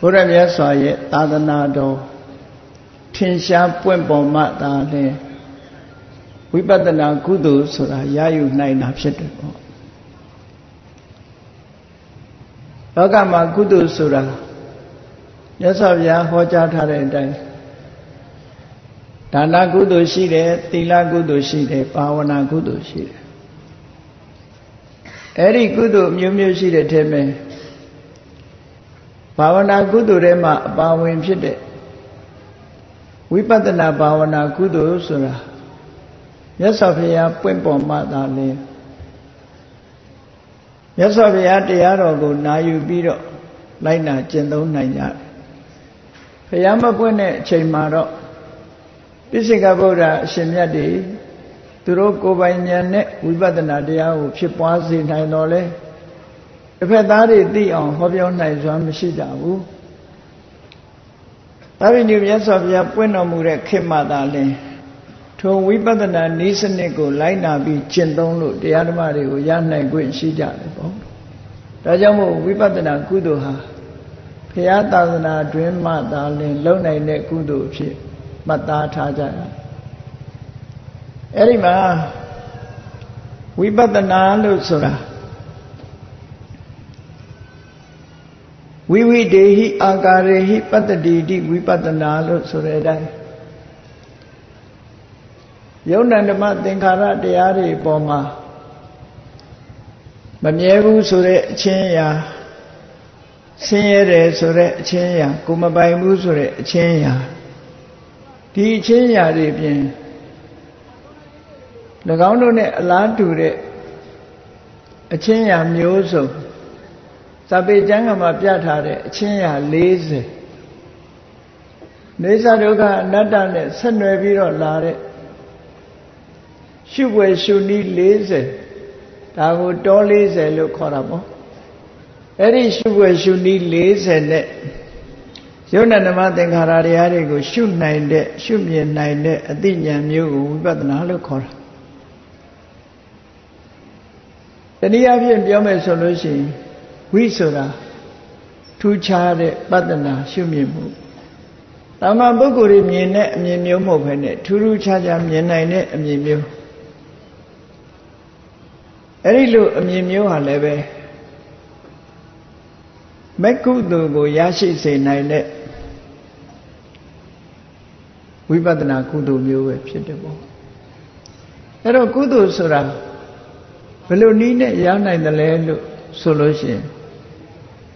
ဘုရားမြတ်စွာရဲ့သာသနာတော်ထင်ရှားပွင့်ပေါ်မှသာလေဝိပဿနာကုသိုလ်ဆိုတာရယူနိုင်တာဖြစ်တယ်ပေါ့လောကမှာကုသိုလ်ဆိုတာမြတ်စွာဘုရားဟောကြားထားတဲ့အတိုင်းဒါနကုသိုလ်ရှိတယ်သီလကုသိုလ်ရှိတယ်ဘာဝနာကုသိုလ်ရှိတယ်အဲ့ဒီကုသိုလ်မျိုးမျိုးရှိတဲ့ထဲမှာ ဘာဝနာကုသိုလ်ထဲမှာအပါဝင်ဖြစ်တဲ့ဝိပဿနာဘာဝနာကုသိုလ်ဆိုတာမြတ်စွာဘုရားပွင့်ပေါ်မှသာလင်းမြတ်စွာဘုရားတရားတော်ကိုနာယူပြီးတော့လိုက်နာကျင့်သုံးနိုင်ကြတယ်ဘုရားမပွင့်တဲ့အချိန်မှာတော့ပိစိကဗုဒ္ဓအရှင်မြတ်တွေသူတို့ကိုယ်ပိုင်ဉာဏ်နဲ့ဝိပဿနာတရားကိုဖြစ်ပွားစေနိုင်တော်လဲ တစ်ဖက်သားတွေသိအောင်ဟောပြောနိုင်စွမ်းမရှိကြဘူး။ဒါပေမဲ့မြတ်စွာဘုရားပွင့်တော်မူတဲ့ခေတ်မှသာလင်ထိုဝိပဿနာနည်းစနစ်ကိုလိုက်နာပြီးကျင့်သုံးလို့တရားဓမ္မတွေကိုရနိုင်ခွင့်ရှိကြတယ်ပေါ့။ဒါကြောင့်မို့ဝိပဿနာကုသိုလ်ဟာဘုရားသာသနာတွင်မှသာလင်လုံနိုင်တဲ့ကုသိုလ်ဖြစ်မှတ်သားထားကြရတယ်။အဲဒီမှာဝိပဿနာလို့ဆိုတာ ဝိဝိတေဟိအာကာရေဟိပတ္တိတိဝိပဿနာလို့ဆိုတဲ့အတိုင်းယုံ nant ဓမ္မသင်္ခါရတရားတွေပေါ်မှာမမြဲဘူးဆိုတဲ့အချင်းအရာဆင်းရဲတယ်ဆိုတဲ့အချင်းအရာကိုမပိုင်ဘူးဆိုတဲ့အချင်းအရာဒီအချင်းအရာတွေပြင်၎င်းတို့နဲ့အလားတူတဲ့အချင်းအရာမျိုးစုံ စာပေကျမ်းကမှာပြထားတဲ့အချင်းရာ40နေသဒုက္ခအနတ္တနဲ့ဆက်နွယ်ပြီးတော့လာတဲ့ရှုွယ်ရှုနည်း40ဒါကိုတော40လို့ခေါ်တာပေါ့အဲ့ဒီရှုွယ်ရှုနည်း40နဲ့ယုံနာနမသင်္ခါရတရားတွေကိုရှုနိုင်တဲ့ရှုမြင်နိုင်တဲ့အသိဉာဏ်မျိုးကိုဝိပဿနာလို့ခေါ်တာတနည်းအားဖြင့်ပြောမယ်ဆိုလို့ရှိရင် ဝိဆိုတာထူးခြားတဲ့ပတ္တနာရှုမြင်မှုတာမန်ပုဂ္ဂိုလ်တွေမြင်တဲ့အမြင်မျိုးမဟုတ်ဘဲနဲ့ထူးထူးခြားခြားမြင်နိုင်တဲ့အမြင်မျိုးအဲ့ဒီလိုအမြင်မျိုးဟာလည်းပဲမက္ကုသိုလ်ကိုရရှိစေနိုင်တဲ့ဝိပဿနာကုသိုလ်မျိုးပဲဖြစ်တယ်ပေါ့အဲ့တော့ကုသိုလ်ဆိုတာဘယ်လိုနည်းနဲ့ရနိုင်တယ်လဲလို့ဆိုလို့ရှိရင်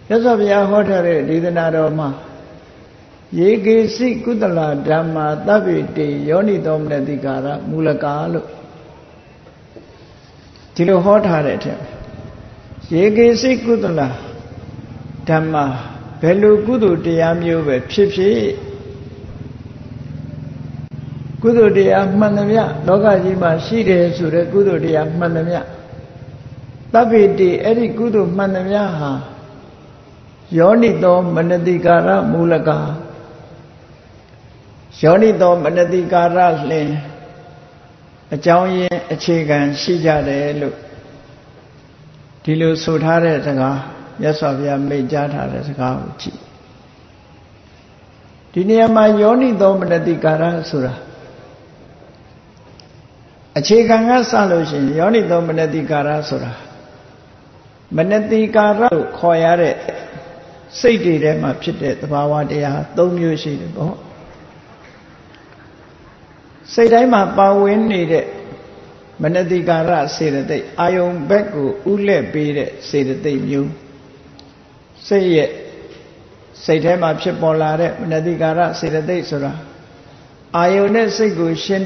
မြတ်စွာဘုရားဟောထားတဲ့ဒေသနာတော်မှာယေကေစိကုသလဓမ္မာသဗ္ဗေတေယောနိသောမနတိကာရမူလကာလို့ဒီလိုဟောထားတဲ့အထက်ယေကေစိကုသလဓမ္မာဘယ်လိုကုသိုလ်တရားမျိုးပဲဖြစ်ဖြစ်ကုသိုလ်တရားမှန်သမျှလောကကြီးမှာရှိတယ်ဆိုတဲ့ကုသိုလ်တရားမှန်သမျှသဗ္ဗေတေအဲ့ဒီကုသိုလ်မှန်သမျှဟာ ယောနိသောမနတိကာရမူလကာယောနိသောမနတိကာရလင်အကြောင်းရင်းအခြေခံရှိကြတယ်လို့ဒီလိုဆိုထားတဲ့စကားမြတ်စွာဘုရားမိတ်ကြားထားတဲ့စကားကိုကြည့်ဒီနေရာမှာယောနိသောမနတိကာရဆိုတာအခြေခံကစလို့ရှိရင်ယောနိသောမနတိကာရဆိုတာမနတိကာရလို့ခေါ်ရတဲ့ စိတ်တွေထဲမှာဖြစ်တဲ့သဘာဝတရား၃မျိုးရှိတယ်ပေါ့စိတ်တိုင်းမှာပါဝင်နေတဲ့မနတိကာရစေတသိက်အာယုံဘက်ကိုဥလက်ပေးတဲ့စေတသိက်မျိုးစိတ်ရဲ့စိတ်ထဲမှာဖြစ်ပေါ်လာတဲ့မနတိကာရစေတသိက်ဆိုတာအာယုံနဲ့စိတ်ကိုရှင်း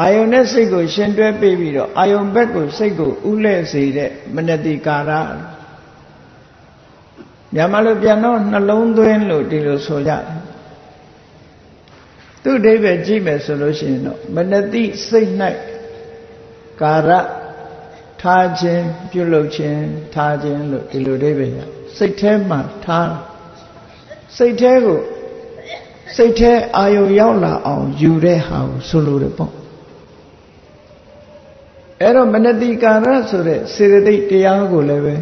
အာယုန်နဲ့စိတ်ကိုရှင်တွဲပေးပြီးတော့အာယုန်ဘက်ကိုစိတ်ကိုဥလဲစေတဲ့မနတိကာရ မြန်မာလိုပြန်တော့နှလုံးသွင်းလို့ဒီလိုဆိုကြတယ်သူ့အဓိပ္ပာယ်ကြည့်မယ်ဆိုလို့ရှိရင်တော့မနတိစိတ်၌ကာရထားခြင်းပြုလုပ်ခြင်းထားခြင်းလို့ဒီလိုအဓိပ္ပာယ်ရစိတ်ထဲမှာထားစိတ်ထဲကိုစိတ်ထဲအာယုံရောက်လာအောင်ယူတဲ့ဟာကိုဆိုလိုတယ်ပေါ့အဲ့တော့မနတိကာရဆိုတဲ့စေတသိက်တရားကိုလည်းပဲ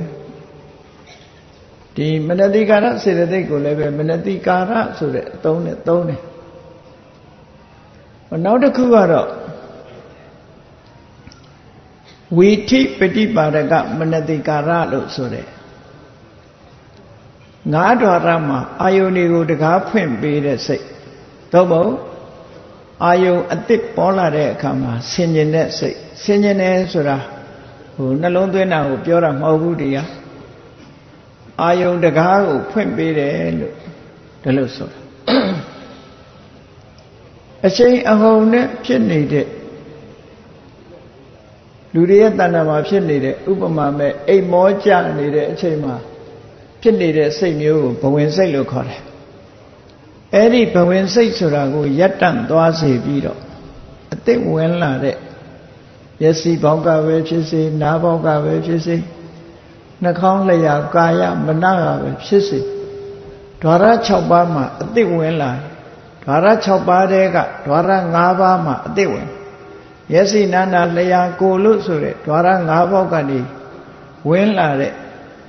ဒီမနတိကာရစေတသိက်ကိုလည်းပဲမနတိကာရဆိုတဲ့အသုံးနဲ့သုံးတယ်နောက်တစ်ခုကတော့ဝီထိပฏิပါဒကမနတိကာရလို့ဆိုတဲ့ငါးဓာရမှာအာယုန်တွေကိုတကားဖွင့်ပေးတဲ့စိတ်သို့မဟုတ်အာယုန်အစ်စ်ပေါ်လာတဲ့အခါမှာဆင်ញင်တဲ့စိတ်ဆင်ញင်တယ်ဆိုတာဟိုနှလုံးသွင်းတာကိုပြောတာမဟုတ်ဘူးတရား အာယုန်တကားကိုဖွင့်ပေးတယ်လို့ဒါလို့ဆိုတာအချိန်အဟုန်နဲ့ဖြစ်နေတဲ့လူတွေရဲ့တဏ္ဍာမှာဖြစ်နေတဲ့ဥပမာမဲ့အိမ်မောကြနေတဲ့အချိန်မှာဖြစ်နေတဲ့စိတ်မျိုးကိုဘဝင်စိတ်လို့ခေါ်တယ်အဲ့ဒီဘဝင်စိတ်ဆိုတာကိုရပ်တန့်သွားစေပြီးတော့အသိဝင်လာတဲ့မျက်စိဘောက်ကပဲဖြစ်စေနားဘောက်ကပဲဖြစ်စေ နှာခေါင်းလျှာကာယမနကပဲဖြစ်စေဓာရ6ပါးမှာအသိဝင်လာဓာရ6ပါးတည်းကဓာရ5ပါးမှာအသိဝင်မျက်စိနာနာလျှာကိုလို့ဆိုတဲ့ဓာရ5ပေါက်ကနေဝင်လာတဲ့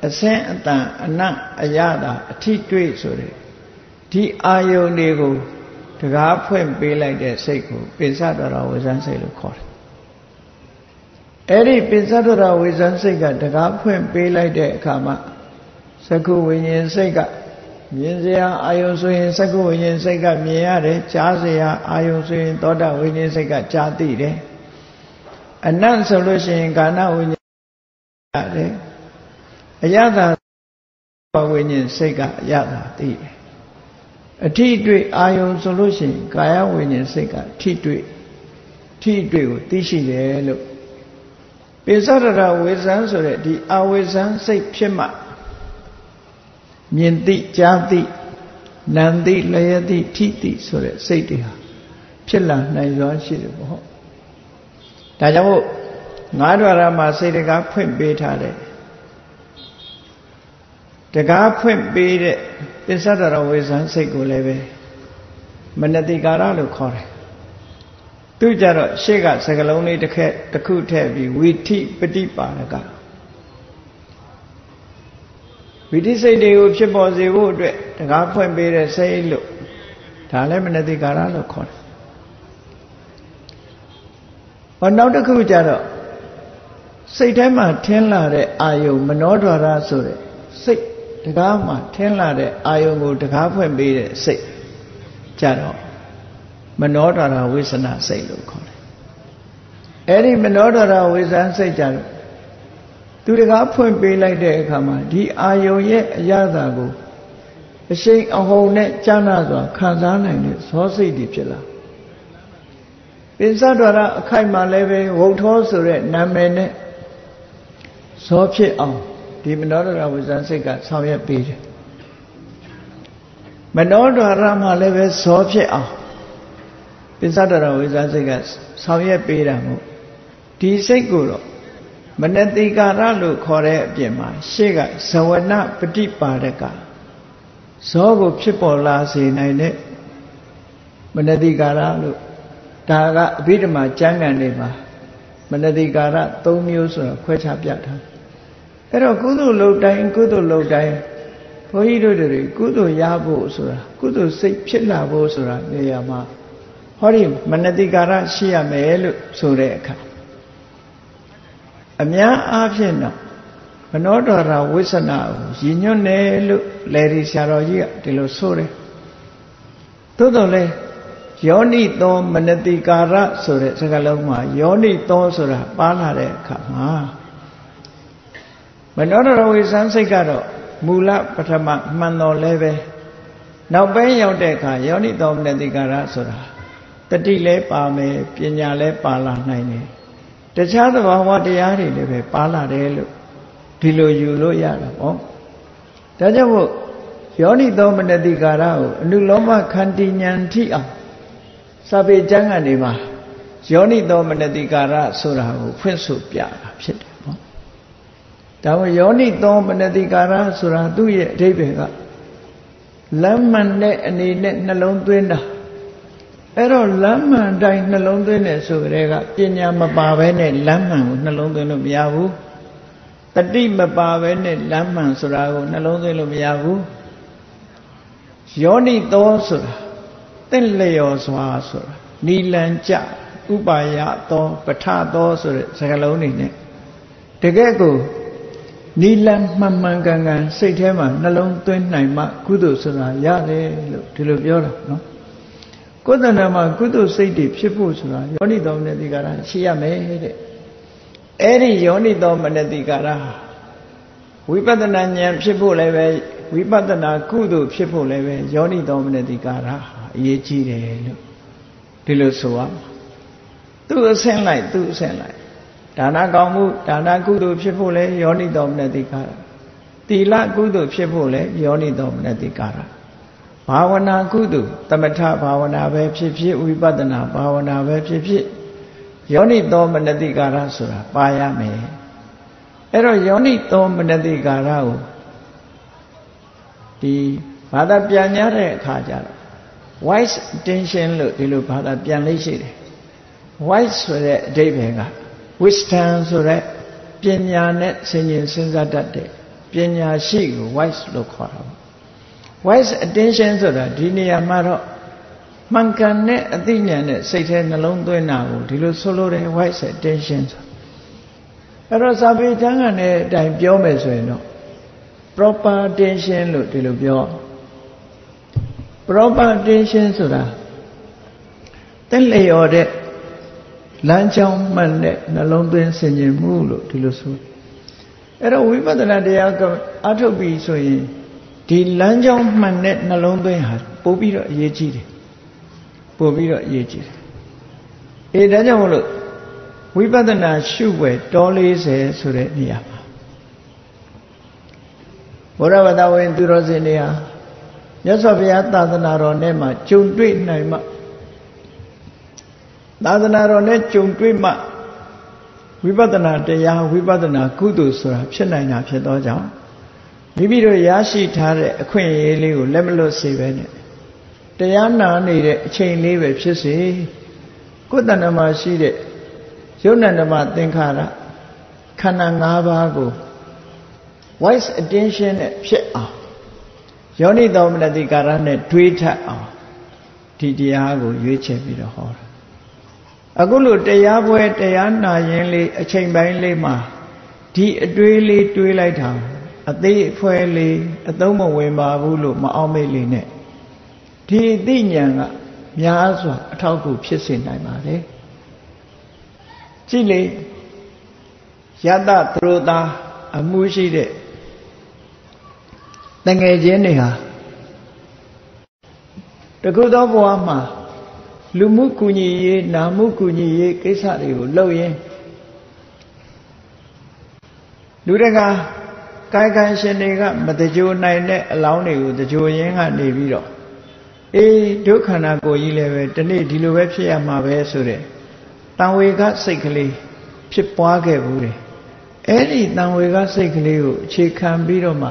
အစင်းအတန်အနတ်အရတာအထိတွေ့ဆိုတဲ့ဒီအာယုန်တွေကိုတကားဖွင့်ပေးလိုက်တဲ့စိတ်ကိုပိစတရဝေဇန်းစိတ်လို့ခေါ်တယ် အဲ့ဒီပိစတရဝေဇန်းစိတ်ကတကားဖွင့်ပေးလိုက်တဲ့အခါမှာသကုဝိညာဉ်စိတ်ကမြင်စရာအာယုံဆိုရင်သကုဝိညာဉ်စိတ်ကမြင်ရတယ်ကြားစရာအာယုံဆိုရင်သောတာဝိညာဉ်စိတ်ကကြားသိတယ်အနတ်ဆိုလို့ရှိရင်ကာဏဝိညာဉ်ရတယ်အယတာဝိညာဉ်စိတ်ကအယတာသိတယ်အထိတွေ့အာယုံဆိုလို့ရှိရင်ကာယဝိညာဉ်စိတ်ကထိတွေ့ထိတွေ့ကိုသိရှိတယ်လို့ ပိစရတဝေဇံဆိုတဲ့ဒီအဝေဇံစိတ်ဖြစ်မှမြင်သိကြားသိနံသိလျက်သိထိသိဆိုတဲ့စိတ်တွေဟာဖြစ်လာနိုင်စွာရှိတယ်ပေါ့ဒါကြောင့်မို့ငါးဒွါရမှာစိတ်တကားဖွင့်ပေးထားတယ်တကားဖွင့်ပေးတဲ့ပစ္စဒရဝေဇံစိတ်ကိုလည်းပဲမနတိကာရလို့ခေါ်တယ် သူကြတော့ရှေ့ကစကလုံးလေးတစ်ခက်တစ်ခုထည့်ပြီးဝီထိပฏิပါဒကဝီထိစိတ်တွေကိုဖြစ်ပေါ်စေဖို့အတွက်တကားဖွင့်ပေးတဲ့စိတ်လို့ဒါလည်းမနတိကာရလို့ခေါ်တယ်ဟောနောက်တစ်ခုကြတော့စိတ်ထဲမှာထင်းလာတဲ့အာယုံမနောဒွါရဆိုတဲ့စိတ်တကားမှာထင်းလာတဲ့အာယုံကိုတကားဖွင့်ပေးတဲ့စိတ်ကြတော့ မနောဒရာဝိသနာစိတ်လို့ခေါ်တယ်အဲ့ဒီမနောဒရာဝိသနာစိတ်ကြတော့သူတကားဖွင့်ပေးလိုက်တဲ့အခါမှာဒီအာယုံရဲ့အရသာကိုအရှိန်အဟုန်နဲ့ကျမ်းနာစွာခံစားနိုင်တဲ့ဇောစိတ်တွေဖြစ်လာပိစဒွါရအခိုက်မှာလည်းပဲဝုတ်ထောဆိုတဲ့နာမည်နဲ့ဇောဖြစ်အောင်ဒီမနောဒရဝဇန်စိတ်ကဆောင်ရွက်ပေးတယ်မနောဒရမှာလည်းပဲဇောဖြစ်အောင် ပိစဒရဝဇန်စိတ်ကဆောင်ရွက်ပေးတာမို့ဒီစိတ်ကိုတော့မနတိကာရလို့ခေါ်တဲ့အပြင်မှာရှေ့ကဇဝနပฏิပါဒကဇောကိုဖြစ်ပေါ်လာစေနိုင်တဲ့မနတိကာရလို့ဒါကအဘိဓမ္မာကျမ်းဂန်တွေမှာမနတိကာရ၃မျိုးဆိုတော့ခွဲခြားပြထားအဲ့တော့ကုသိုလ်လုပ်တိုင်းကုသိုလ်လုပ်တိုင်းဘုန်းကြီးတို့တွေကုသိုလ်ရဖို့ဆိုတာကုသိုလ်စိတ်ဖြစ်လာဖို့ဆိုတာနေရာမှာ ဟောဒီမနတိကာရရှိရမယ်လို့ဆိုတဲ့အခါအများအားဖြင့်တော့မနောဒရာဝိသနာကိုရည်ညွှန်းတယ်လို့လေဒီဆရာတော်ကြီးကဒီလိုဆိုတယ်သို့တော်လဲယောနိသောမနတိကာရဆိုတဲ့စကားလုံးမှာယောနိသောဆိုတာပါလာတဲ့အခါမှာမနောဒရဝေစမ်းစိတ်ကတော့မူလပထမမှန်တော်လဲပဲနောက်ပိုင်းရောက်တဲ့အခါယောနိသောမနတိကာရဆိုတာ တတိလဲပါမယ်ပညာလဲပါလာနိုင်တယ်တခြားသဘာဝတရားတွေလည်းပဲပါလာတယ်လို့ဒီလိုယူလို့ရတာပေါ့ဒါကြောင့်မို့ယောနိသောမနတိကာရကိုအနုလောမခန္တီဉာဏ်ထိအောင်စာပေကျမ်းကနေမှာယောနိသောမနတိကာရဆိုတာကိုဖွင့်ဆိုပြတာဖြစ်တယ်ပေါ့ဒါမို့ယောနိသောမနတိကာရဆိုတာသူ့ရဲ့အဓိပ္ပာယ်ကလမ်းမှန်တဲ့အနေနဲ့နှလုံးသွင်းတာ အဲ့တော့လမ်းမှန်တိုင်းနှလုံးသွင်းတယ်ဆိုကြတဲ့ကပညာမပါဘဲနဲ့လမ်းမှန်ကိုနှလုံးသွင်းလို့မရဘူးတတိမပါပဲနဲ့လမ်းမှန်ဆိုတာကိုနှလုံးသွင်းလို့မရဘူးယောနိသောဆိုတာတင့်လျော်စွာဆိုတာနီလန်ကြဥပါယသောပထသောဆိုတဲ့စကားလုံးတွေနဲ့တကယ်ကိုနီလန်မှန်မှန်ကန်ကန်စိတ်ထဲမှာနှလုံးသွင်းနိုင်မှကုသိုလ်ဆိုတာရတယ်လို့ဒီလိုပြောတာနော် ကိုယ်တဏ္ဍာမှာကုသိုလ်စိတ်တွေဖြစ်ဖို့ဆိုတာယောနိသောမနတိကာရရှိရမယ်တဲ့အဲ့ဒီယောနိသောမနတိကာရဝိပဿနာဉာဏ်ဖြစ်ဖို့လည်းပဲဝိပဿနာကုသိုလ်ဖြစ်ဖို့လည်းပဲယောနိသောမနတိကာရအရေးကြီးတယ်လို့ဒီလိုဆိုရမှာသူ့အဆင့်လိုက်သူ့အဆင့်လိုက်ဒါနကောင်းမှုဒါနကုသိုလ်ဖြစ်ဖို့လဲယောနိတော်မနတိကာရတီလကုသိုလ်ဖြစ်ဖို့လဲယောနိတော်မနတိကာရ ဘာဝနာကုသိုလ်သမထဘာဝနာပဲဖြစ်ဖြစ်ဝိပဿနာဘာဝနာပဲဖြစ်ဖြစ်ယောနိတော်မနတိကာရဆိုတာပါရမယ်အဲ့တော့ယောနိတော်မနတိကာရကိုဒီဘာသာပြန်ရတဲ့အခါကျတော့ wise attention လို့ဒီလိုဘာသာပြန်လေးရှိတယ် wise ဆိုတဲ့အဓိပ္ပာယ်က wisdom ဆိုတဲ့ပညာနဲ့ဆင်ញင်စဉ်းစားတတ်တဲ့ပညာရှိကို wise လို့ခေါ်တာပေါ့ wise attention ဆိုတာဒီနေရာမှာတော့မှန်ကန်တဲ့အသိဉာဏ်နဲ့စိတ်ထဲနှလုံးသွင်းတာကိုဒီလိုဆိုလိုတယ် wise attention ဆိုအဲ့တော့စာပေကျမ်းဂန်နဲ့အတိုင်းပြောမယ်ဆိုရင်တော့ proper attention လို့ဒီလိုပြော proper attention ဆိုတာတက်လျော်တဲ့လမ်းကြောင်းမှန်တဲ့နှလုံးသွင်းဆင်ခြင်မှုလို့ဒီလိုဆိုအဲ့တော့ဝိပဿနာတရားကအထုတ်ပြီဆိုရင် ဒီလမ်းကြောင်းမှန်တဲ့နှလုံးသွင်းဟာပို့ပြီးတော့အရေးကြီးတယ်ပို့ပြီးတော့အရေးကြီးတယ်အေးဒါကြောင့်မလို့ဝိပဿနာရှုွယ်တော40ဆိုတဲ့နေရာမှာဘုရားဝတ္တဝင်သူတော်စင်တွေဟာမြတ်စွာဘုရားသာသနာတော်နဲ့မှကြုံတွေ့နိုင်မှသာသနာတော်နဲ့ကြုံတွေ့မှဝိပဿနာတရားဝိပဿနာကုသိုလ်ဆိုတာဖြစ်နိုင်တာဖြစ်သောကြောင့် မိမိတို့ရရှိထားတဲ့အခွင့်အရေးလေးကိုလက်မလွတ်စေပဲနဲ့တရားနာနေတဲ့အချိန်လေးပဲဖြစ်စေကိုယ်တဏ္ဍမှာရှိတဲ့ယုံနန္ဒမသင်္ခါရခန္ဓာ၅ပါးကို wise attention နဲ့ဖြစ်အောင်ယောနိတော်မနတိကာရနဲ့တွေးထပ်အောင်ဒီတရားကိုရွေးချယ်ပြီးတော့ဟောတာအခုလို့တရားပွဲတရားနာရင်လေးအချိန်ပိုင်းလေးမှာဒီအတွေးလေးတွေးလိုက်တာ အသေးအဖွဲလေးအသုံးမဝင်ပါဘူးလို့မအောင်မေ့လေးနဲ့ဒီအသိဉာဏ်ကများစွာအထောက်အကူဖြစ်စေနိုင်ပါလေကြည့်လေယတသရတာအမှုရှိတဲ့တငယ်ချင်းတွေဟာတခုသောဘဝမှာလူမှုကူညီရေးနာမှုကူညီရေးကိစ္စတွေကိုလုပ်ရင်းလူတကာ ကာယကံရှင်တွေကမတကြိုနိုင်တဲ့အလောင်းတွေကိုတကြိုရင်းကနေပြီးတော့အေးဒုက္ခနာကိုကြီးလည်းပဲဒီနေ့ဒီလိုပဲဖြစ်ရမှာပဲဆိုတဲ့တန်ဝေကစိတ်ကလေးဖြစ်ပွားခဲ့ဘူးတယ်အဲ့ဒီတန်ဝေကစိတ်ကလေးကိုအခြေခံပြီးတော့မှ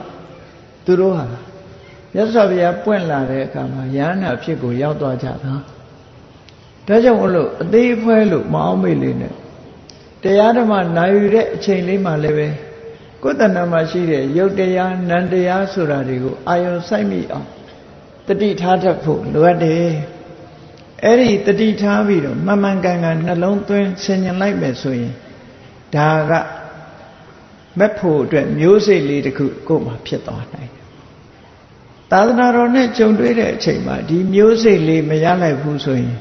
သူတို့ဟာမြတ်စွာဘုရားပွင့်လာတဲ့အခါမှာယန္နာဖြစ်ကိုရောက်သွားကြတာဒါကြောင့်မလို့အသေးဖွဲလို့မအောင်မေ့လေးနဲ့တရားဓမ္မနိုင်ယူတဲ့အချိန်လေးမှလည်းပဲ ကိုယ်တဏ္ဍာမှာရှိတဲ့ယုတ်တရားနံတရားဆိုတာတွေကိုအာယုံစိုက်မိအောင်တတိထားတတ်ဖို့လိုအပ်တယ်အဲ့ဒီတတိထားပြီးတော့မှန်မှန်ကန်ကန်နှလုံးသွင်းဆင်ញင်လိုက်မယ်ဆိုရင်ဒါကမက်ဖို့အတွက်မျိုးစိတ်လေးတစ်ခုကိုယ်မှာဖြစ်သွားနိုင်တယ်သာသနာတော်နဲ့ကြုံတွေ့တဲ့အချိန်မှာဒီမျိုးစိတ်လေးမရလိုက်ဘူးဆိုရင်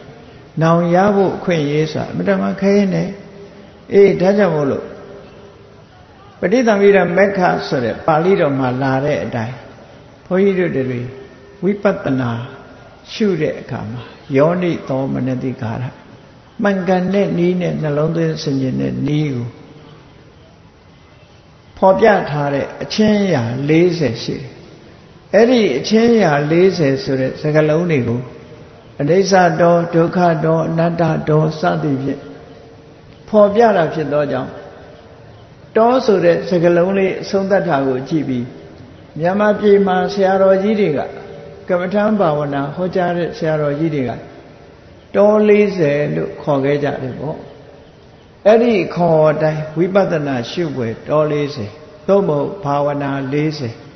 နောင်ရဖို့အခွင့်အရေးဆိုတာအမတမခဲနေအေးဒါကြောင့်မို့လို့ ပဋိသင်္မိရမက္ခဆိုတဲ့ပါဠိတော်မှာလာတဲ့အတိုင်းဘုန်းကြီးတို့တွေဝိပဿနာရှုတဲ့အခါမှာယောနိသောမနတိကာရမှန်ကန်တဲ့နီးနဲ့နှလုံးသွင်းဆင်ခြင်တဲ့နီးကိုဖော်ပြထားတဲ့အချင်းရာ40ရှိတယ်အဲ့ဒီအချင်းရာ40ဆိုတဲ့စကားလုံးတွေကိုအနိစ္စတောဒုက္ခတောအနတ္တတောစသည်ဖြင့်ဖော်ပြတာဖြစ်သောကြောင့် တောဆိုတဲ့စကားလုံးလေးအဆုံးသတ်တာကိုကြည့်ပြီးမြန်မာပြည်မှာဆရာတော်ကြီးတွေကကမ္မထံဘာဝနာဟောကြားတဲ့ဆရာတော်ကြီးတွေကတော40လို့ခေါ်ခဲ့ကြတယ်ပေါ့အဲ့ဒီခေါ်အတိုင်းဝိပဿနာရှုွယ်တော40သို့မဟုတ်ဘာဝနာ40